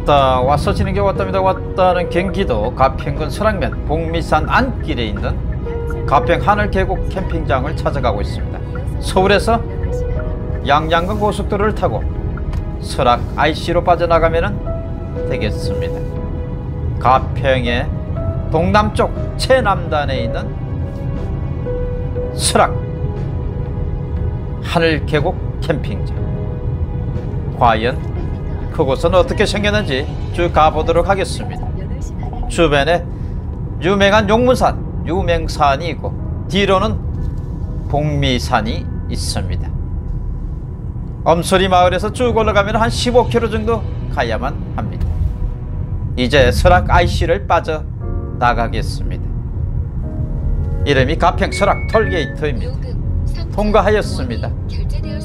왔다 왔어 지는 게 왔답니다. 왔다는 경기도 가평군 설악면 복미산 안길에 있는 가평 하늘계곡 캠핑장을 찾아가고 있습니다. 서울에서 양양간 고속도로를 타고 설악 IC로 빠져나가면 되겠습니다. 가평의 동남쪽 최남단에 있는 설악 하늘계곡 캠핑장. 과연 그곳은 어떻게 생겼는지 쭉 가보도록 하겠습니다. 주변에 유명한 용문산, 유명산이 있고 뒤로는 복미산이 있습니다. 엄소리 마을에서 쭉 올라가면 한 15km 정도 가야만 합니다. 이제 설악 IC를 빠져 나가겠습니다. 이름이 가평 설악 톨게이트입니다. 통과하였습니다.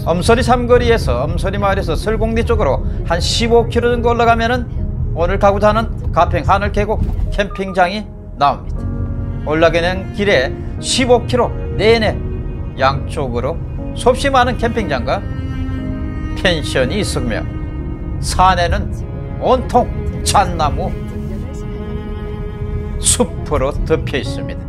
엄소리 삼거리에서 엄소리 마을에서 설공리 쪽으로 한 15km 정도 올라가면은 오늘 가고자 하는 가평 하늘 계곡 캠핑장이 나옵니다. 올라가는 길에 15km 내내 양쪽으로 수없이 많은 캠핑장과 펜션이 있으며 산에는 온통 잣나무 숲으로 덮여 있습니다.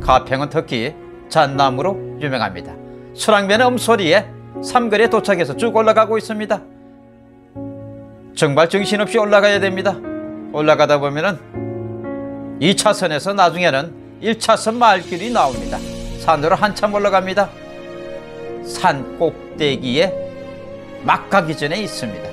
가평은 특히 잣나무로 유명합니다. 수락면의 엄소리에 삼거리에 도착해서 쭉 올라가고 있습니다. 정말 정신없이 올라가야 됩니다. 올라가다 보면은 2차선에서 나중에는 1차선 마을길이 나옵니다. 산으로 한참 올라갑니다. 산 꼭대기에 막 가기 전에 있습니다.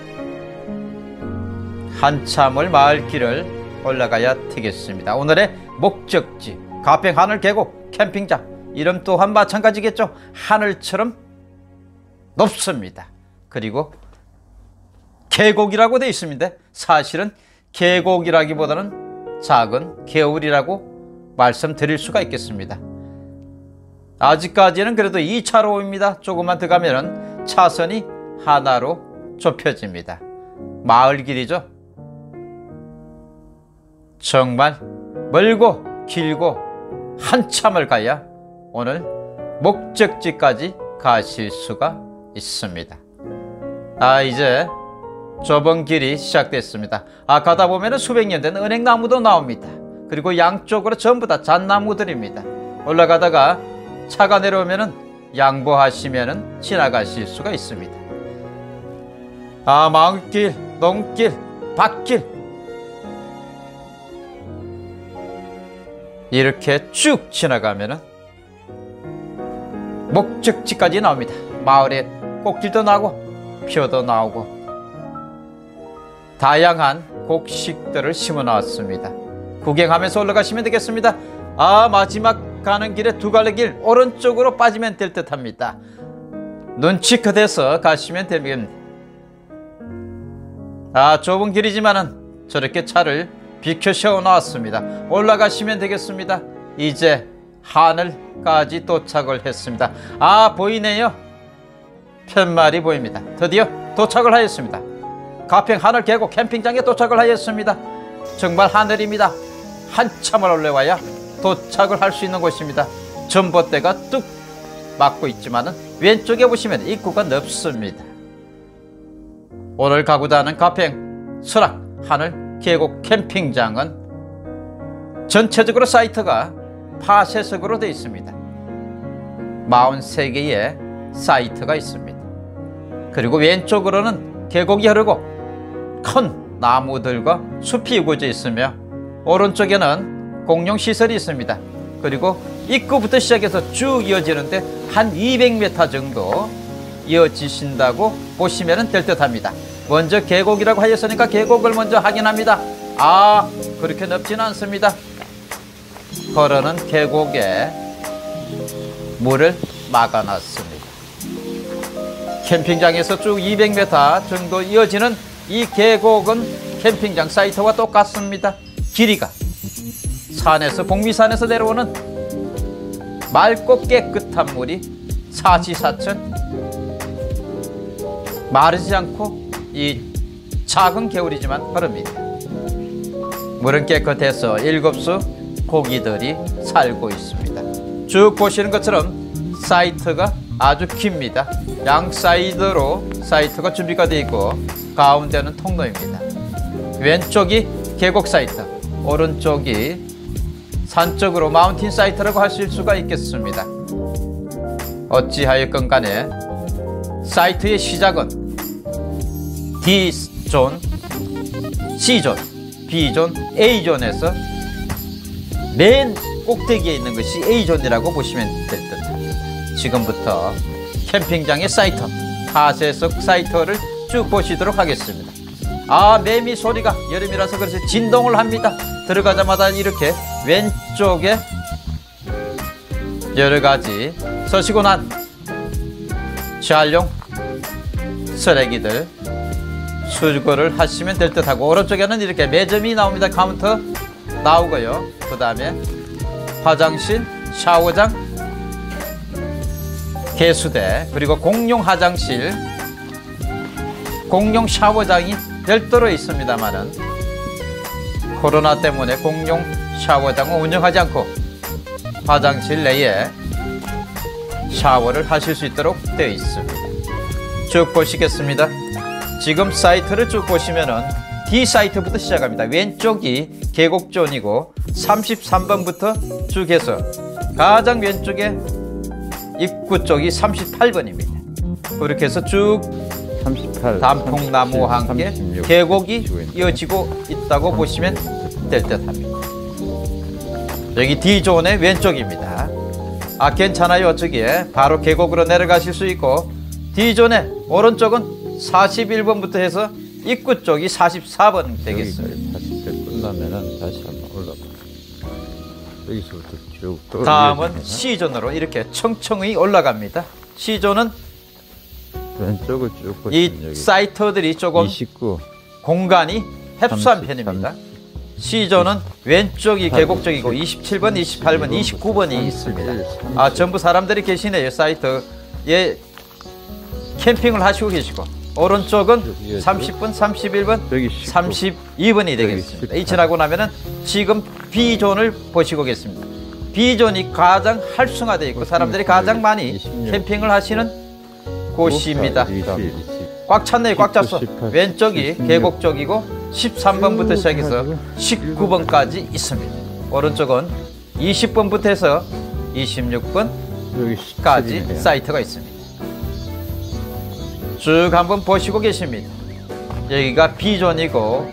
한참을 마을길을 올라가야 되겠습니다. 오늘의 목적지 가평 하늘 계곡 캠핑장 이름 또한 마찬가지겠죠. 하늘처럼 높습니다. 그리고 계곡이라고 되어 있습니다. 사실은 계곡이라기보다는 작은 개울이라고 말씀드릴 수가 있겠습니다. 아직까지는 그래도 2차로입니다. 조금만 더 가면 차선이 하나로 좁혀집니다. 마을 길이죠. 정말 멀고 길고 한참을 가야 오늘 목적지까지 가실 수가 있습니다. 아 이제 좁은 길이 시작됐습니다. 아 가다 보면 수백 년 된 은행나무도 나옵니다. 그리고 양쪽으로 전부 다 잣나무들입니다. 올라가다가 차가 내려오면 양보하시면 지나가실 수가 있습니다. 아 마을길, 농길, 밭길 이렇게 쭉 지나가면 목적지까지 나옵니다. 마을에 꽃길도 나고 표도 나오고 다양한 곡식들을 심어 놨습니다. 구경하면서 올라가시면 되겠습니다. 아 마지막 가는 길에 두 갈래 길 오른쪽으로 빠지면 될 듯 합니다. 눈치껏 해서 가시면 됩니다. 아 좁은 길이지만은 저렇게 차를 비켜 세워 놨습니다. 올라가시면 되겠습니다. 이제 하늘까지 도착을 했습니다. 아 보이네요. 편말이 보입니다. 드디어 도착을 하였습니다. 가평 하늘 계곡 캠핑장에 도착을 하였습니다. 정말 하늘입니다. 한참을 올라와야 도착을 할 수 있는 곳입니다. 전봇대가 뚝 막고 있지만 왼쪽에 보시면 입구가 넓습니다. 오늘 가고자 하는 가평 설악 하늘 계곡 캠핑장은 전체적으로 사이트가 파쇄석으로 되어 있습니다. 43개의 사이트가 있습니다. 그리고 왼쪽으로는 계곡이 흐르고 큰 나무들과 숲이 우거져 있으며 오른쪽에는 공용시설이 있습니다. 그리고 입구부터 시작해서 쭉 이어지는데 한 200m 정도 이어지신다고 보시면 될 듯 합니다. 먼저 계곡이라고 하였으니까 계곡을 먼저 확인합니다. 아 그렇게 넓지는 않습니다. 걸어는 계곡에 물을 막아놨습니다. 캠핑장에서 쭉 200m 정도 이어지는 이 계곡은 캠핑장 사이트와 똑같습니다. 길이가 산에서 복미산에서 내려오는 맑고 깨끗한 물이 사시사천 마르지 않고 이 작은 개울이지만 흐릅니다. 물은 깨끗해서 일곱 수 고기들이 살고 있습니다. 쭉 보시는 것처럼 사이트가 아주 깁니다. 양 사이드로 사이트가 준비가 되어 있고 가운데는 통로입니다. 왼쪽이 계곡 사이트, 오른쪽이 산 쪽으로 mountain site라고 하실 수가 있겠습니다. 어찌하였건 간에 사이트의 시작은 D존, C존, B존, A존에서 맨 꼭대기에 있는 것이 A존이라고 보시면 될 듯 합니다. 지금부터 캠핑장의 사이트, 파쇄석 사이트를 쭉 보시도록 하겠습니다. 아 매미 소리가 여름이라서 그래서 진동을 합니다. 들어가자마자 이렇게 왼쪽에 여러 가지 쓰시고 난 재활용 쓰레기들 수거를 하시면 될 듯하고 오른쪽에는 이렇게 매점이 나옵니다. 카운터 나오고요. 그 다음에 화장실, 샤워장, 개수대 그리고 공용 화장실, 공용 샤워장이 별도로 있습니다만은 코로나 때문에 공용 샤워장을 운영하지 않고 화장실 내에 샤워를 하실 수 있도록 되어 있습니다. 쭉 보시겠습니다. 지금 사이트를 쭉 보시면은 D 사이트부터 시작합니다. 왼쪽이 계곡존이고 33번부터 쭉 해서 가장 왼쪽에 입구 쪽이 38번입니다. 그렇게 해서 쭉 38, 단풍나무와 37, 함께 36. 계곡이 왼쪽. 이어지고 있다고 보시면 될 듯 합니다. 여기 D존의 왼쪽입니다. 아 괜찮아요 저기에 바로 계곡으로 내려가실 수 있고 D존의 오른쪽은 41번부터 해서 입구 쪽이 44번 되겠어요. 여기까지 40대 끝나면은 다시 한번 올라가. 여기서부터 쭉. 또 다음은 C존으로 이렇게 청청히 올라갑니다. C존은 왼쪽을 쭉 이 사이트들이 조금 29, 공간이 협소한 30, 편입니다. C존은 왼쪽이 계곡적이고 27번, 28번, 29번이 있습니다. 아 전부 사람들이 계시네요 사이트에 캠핑을 하시고 계시고 오른쪽은 여기 30분, 31번, 여기 19. 32번이 되겠습니다. 이 지나고 나면은 지금 B존을 보시고 계십니다. B존이 가장 활성화되어 있고 사람들이 가장 많이 26. 캠핑을 하시는 곳입니다. 20, 20. 꽉 찼네요, 꽉 찼어. 18, 왼쪽이 16. 계곡 쪽이고 13번부터 쭉 시작해서 해가지고 19번까지 있습니다. 오른쪽은 20번부터 해서 26번까지 여기 17이네요. 사이트가 있습니다. 쭉 한번 보시고 계십니다. 여기가 B존이고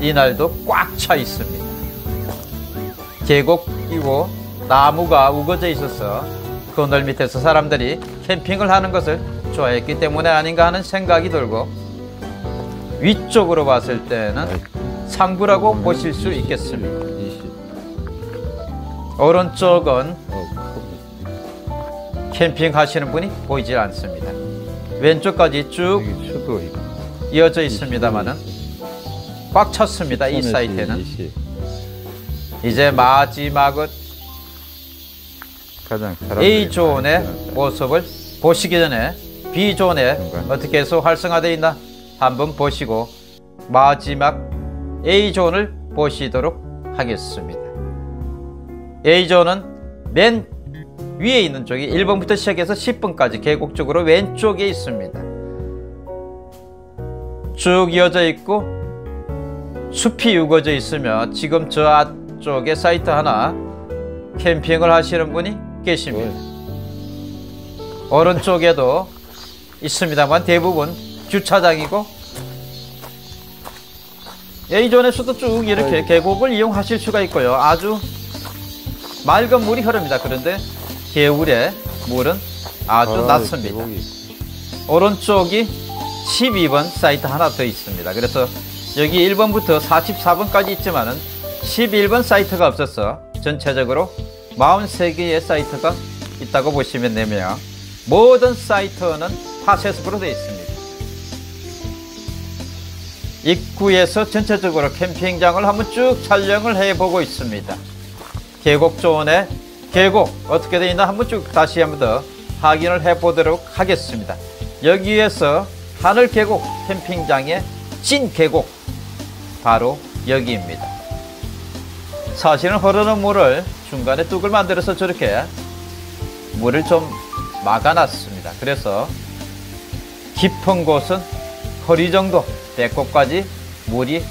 이날도 꽉 차 있습니다. 계곡이고 나무가 우거져 있어서 그늘 밑에서 사람들이 캠핑을 하는 것을 좋아했기 때문에 아닌가 하는 생각이 들고 위쪽으로 봤을 때는 상부라고 보실 수 있겠습니다. 20. 오른쪽은 어, 캠핑 하시는 분이 보이질 않습니다. 왼쪽까지 쭉. 이어져 있습니다만은 꽉 찼습니다. 이 10에서 사이트는 20. 이제 마지막은 A존의 모습을 보시기 전에 B존에? 어떻게 해서 활성화되어 있나 한번 보시고 마지막 A존을 보시도록 하겠습니다. A존은 맨 위에 있는 쪽이 1번부터 시작해서 10번까지 계곡 쪽으로 왼쪽에 있습니다. 쭉 이어져 있고 숲이 우거져 있으며 지금 저 앞쪽에 사이트 하나 캠핑을 하시는 분이 계십니다. 오른쪽에도 있습니다만 대부분 주차장이고 A존에서도 쭉 이렇게 계곡을 이용하실 수가 있고요. 아주 맑은 물이 흐릅니다. 그런데 개울의 물은 아주 아, 낮습니다. 오른쪽이 12번 사이트 하나 더 있습니다. 그래서 여기 1번부터 44번까지 있지만은 11번 사이트가 없어서 전체적으로 43개의 사이트가 있다고 보시면 되며 모든 사이트는 파세스으로 되어 있습니다. 입구에서 전체적으로 캠핑장을 한번 쭉 촬영을 해보고 있습니다. 계곡 존의 계곡 어떻게 되어 있나 한번 쭉 다시 한번 더 확인을 해보도록 하겠습니다. 여기에서 하늘 계곡 캠핑장의 찐 계곡 바로 여기입니다. 사실은 흐르는 물을 중간에 뚝을 만들어서 저렇게 물을 좀 막아놨습니다. 그래서 깊은 곳은 허리 정도 배꼽까지 물이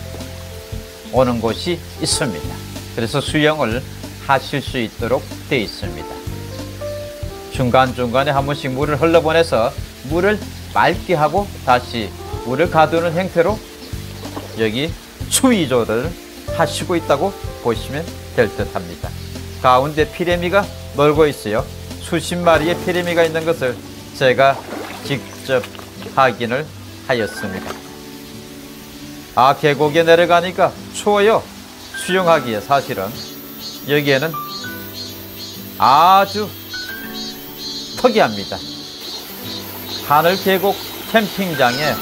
오는 곳이 있습니다. 그래서 수영을 하실 수 있도록 되어 있습니다. 중간중간에 한 번씩 물을 흘러보내서 물을 맑게 하고 다시 물을 가두는 형태로 여기 수위조를 하시고 있다고 보시면 될 듯 합니다. 가운데 피레미가 놀고 있어요. 수십 마리의 피레미가 있는 것을 제가 직접 확인을 하였습니다. 아, 계곡에 내려가니까 추워요. 수영하기에 사실은. 여기에는 아주 특이합니다. 하늘 계곡 캠핑장에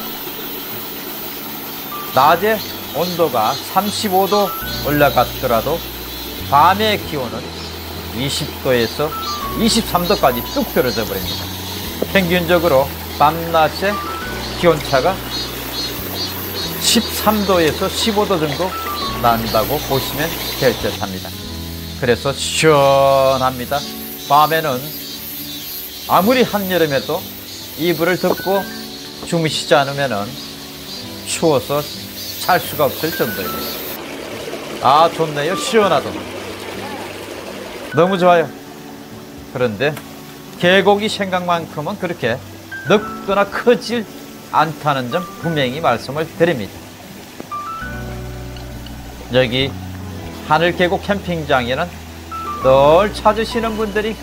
낮에 온도가 35도 올라갔더라도 밤의 기온은 20도에서 23도까지 뚝 떨어져 버립니다. 평균적으로 밤낮의 기온차가 13도에서 15도 정도 난다고 보시면 될 듯 합니다. 그래서 시원합니다. 밤에는 아무리 한여름에도 이불을 덮고 주무시지 않으면 추워서 살 수가 없을 정도입니다. 아, 좋네요. 시원하다. 너무 좋아요. 그런데 계곡이 생각만큼은 그렇게 넓거나 크질 않다는 점 분명히 말씀을 드립니다. 여기 하늘 계곡 캠핑장에는 늘 찾으시는 분들이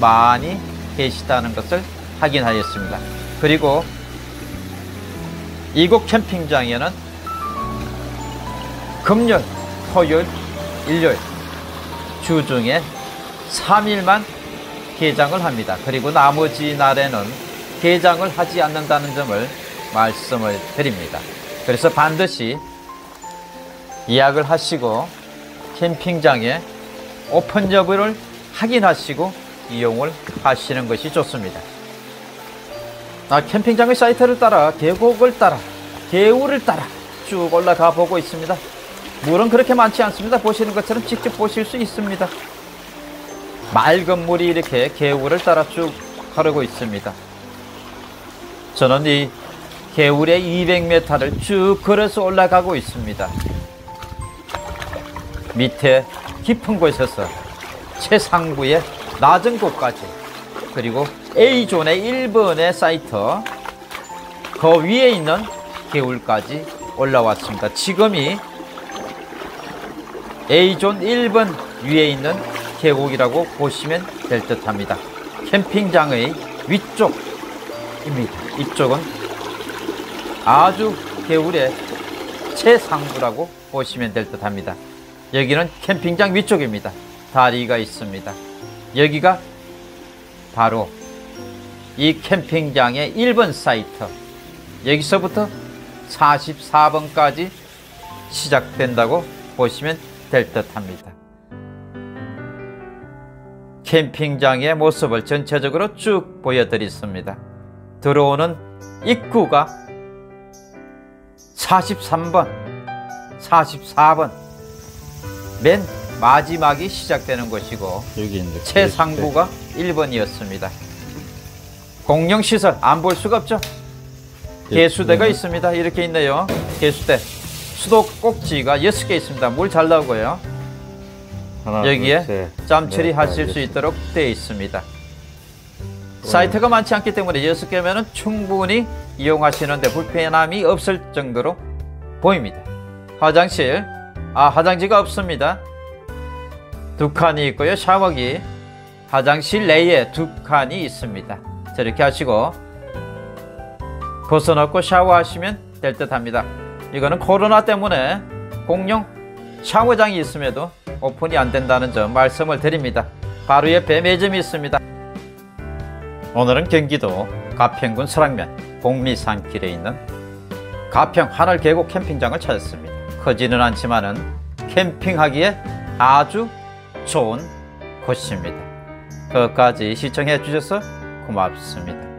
많이 계시다는 것을 확인하였습니다. 그리고 이곳 캠핑장에는 금요일, 토요일, 일요일 주중에 3일만 개장을 합니다. 그리고 나머지 날에는 개장을 하지 않는다는 점을 말씀을 드립니다. 그래서 반드시 예약을 하시고 캠핑장에 오픈 여부를 확인하시고 이용을 하시는 것이 좋습니다. 아, 캠핑장의 사이트를 따라 계곡을 따라 개울을 따라 쭉 올라가 보고 있습니다. 물은 그렇게 많지 않습니다. 보시는 것처럼 직접 보실 수 있습니다. 맑은 물이 이렇게 개울을 따라 쭉 흐르고 있습니다. 저는 이 개울의 200m를 쭉 걸어서 올라가고 있습니다. 밑에 깊은 곳에서 최상부의 낮은 곳까지 그리고 A존의 1번의 사이트 그 위에 있는 개울까지 올라왔습니다. 지금이 A존 1번 위에 있는 계곡이라고 보시면 될 듯 합니다. 캠핑장의 위쪽입니다. 이쪽은 아주 개울의 최상부라고 보시면 될 듯 합니다. 여기는 캠핑장 위쪽입니다. 다리가 있습니다. 여기가 바로 이 캠핑장의 1번 사이트. 여기서부터 44번까지 시작된다고 보시면 될 듯 합니다. 캠핑장의 모습을 전체적으로 쭉 보여드리겠습니다. 들어오는 입구가 43번, 44번, 맨 마지막이 시작되는 곳이고, 여기 이제 최상부가 1번이었습니다. 공영시설 안 볼 수가 없죠? 개수대가 있습니다. 이렇게 있네요. 개수대. 수도 꼭지가 6개 있습니다. 물 잘 나오고요. 하나, 여기에 둘, 셋, 짬처리 넷, 하실 다섯, 수 있도록 되어 있습니다. 사이트가 많지 않기 때문에 6개면 은 충분히 이용하시는데 불편함이 없을 정도로 보입니다. 화장실, 아, 화장지가 없습니다. 두 칸이 있고요. 샤워기, 화장실 내에 두 칸이 있습니다. 저렇게 하시고 벗어놓고 샤워하시면 될 듯 합니다. 이거는 코로나 때문에 공용 샤워장이 있음에도 오픈이 안 된다는 점 말씀을 드립니다. 바로 옆에 매점이 있습니다. 오늘은 경기도 가평군 설악면 복리산길에 있는 가평 하늘 계곡 캠핑장을 찾았습니다. 크지는 않지만은 캠핑하기에 아주 좋은 곳입니다. 끝까지 시청해 주셔서 고맙습니다.